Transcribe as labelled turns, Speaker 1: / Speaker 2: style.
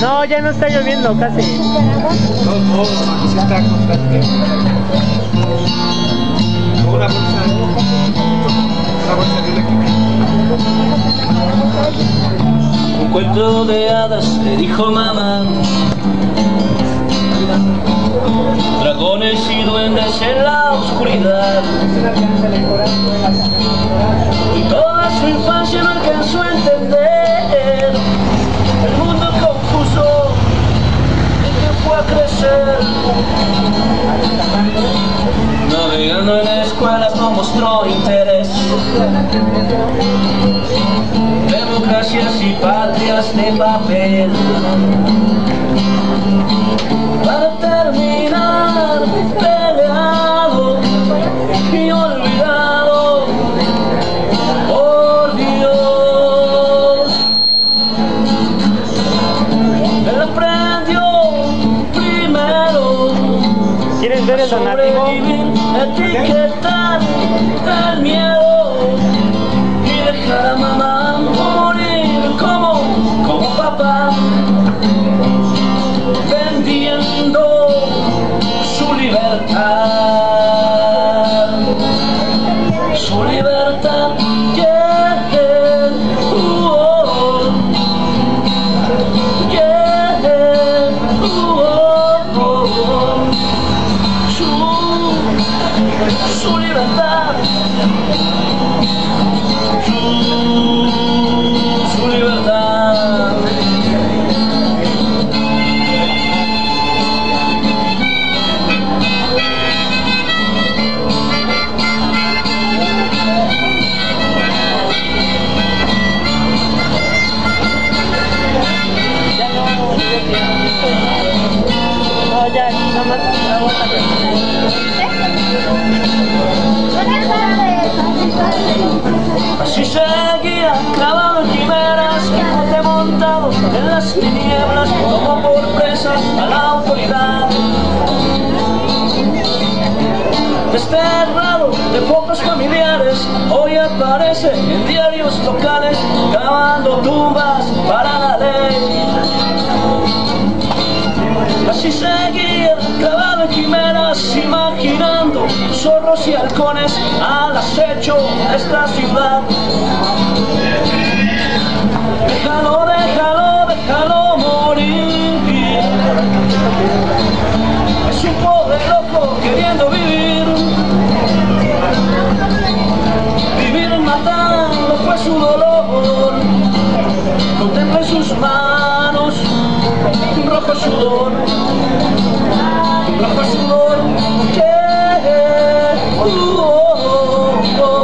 Speaker 1: No, ya no está lloviendo casi.
Speaker 2: No, bolsa. De un
Speaker 3: Un cuento de hadas le dijo mamá Dragones y duendes en la oscuridad Y toda su infancia no alcanzó Navegando en la escuela no mostró interés. Democracias y patrias de papel morir como, como papá vendiendo su libertad su, su libertad Así seguía clavado en quimeras, quijote montado en las tinieblas, como por presa a la autoridad. Desterrado de pocos familiares, hoy aparece en diarios locales, cavando tumbas para la ley. Así seguía clavado quimeras Imaginando zorros y halcones Al acecho de esta ciudad. Déjalo, déjalo, déjalo morir. Es un pobre loco queriendo vivir. Vivir matando fue su dolor. Contempla sus manos oh, oh, oh. oh.